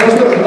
Gracias.